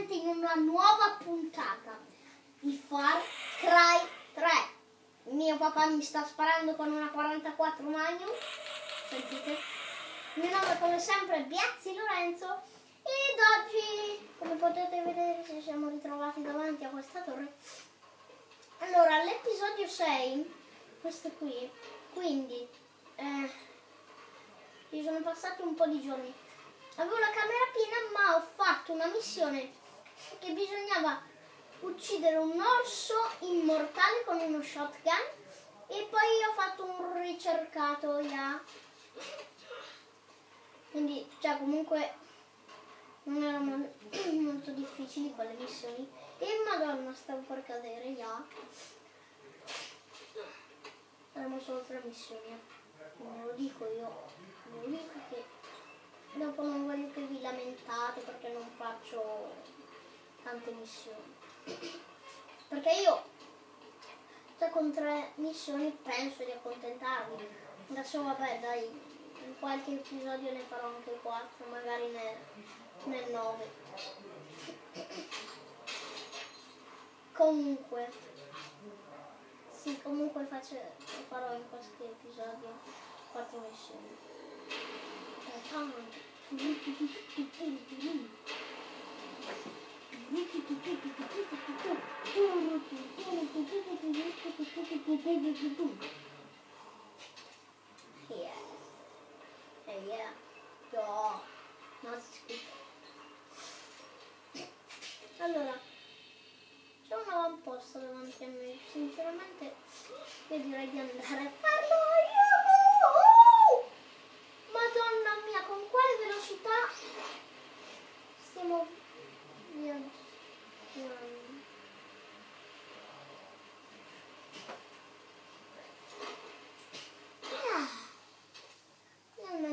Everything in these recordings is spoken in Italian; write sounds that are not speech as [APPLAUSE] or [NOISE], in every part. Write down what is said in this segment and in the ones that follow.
presente in una nuova puntata di Far Cry 3. Mio papà mi sta sparando con una 44 Magnum, sentite. Mio nome come sempre è Biazzi Lorenzo ed oggi, come potete vedere ci siamo ritrovati davanti a questa torre. Allora, l'episodio 6, questo qui, quindi, eh, ci sono passati un po' di giorni avevo la camera piena ma ho fatto una missione che bisognava uccidere un orso immortale con uno shotgun e poi ho fatto un ricercato là. Quindi, cioè, comunque non erano [CLEARS THROAT] molto difficili quelle missioni. E madonna, stavo per cadere là. Erano solo tre missioni. Non lo dico io, tante missioni. Perché io cioè, con tre missioni penso di accontentarvi. Adesso vabbè dai, in qualche episodio ne farò anche quattro, magari nel, nel 9. Comunque, sì, comunque faccio, farò in questo episodio quattro missioni. Yes. Hey, yeah. Si scrive. Allora, c'è un avamposto davanti a me. Sinceramente, io direi di andare a farlo.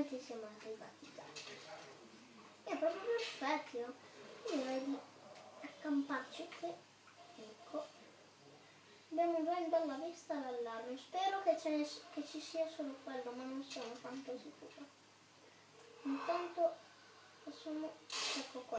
Finalmente siamo arrivati da. È proprio perfetto. Io direi di accamparci qui. Ecco. Abbiamo ben bella vista dall'arme. Spero che, ne, che ci sia solo quello, ma non sono tanto sicura. Intanto facciamo ecco qua.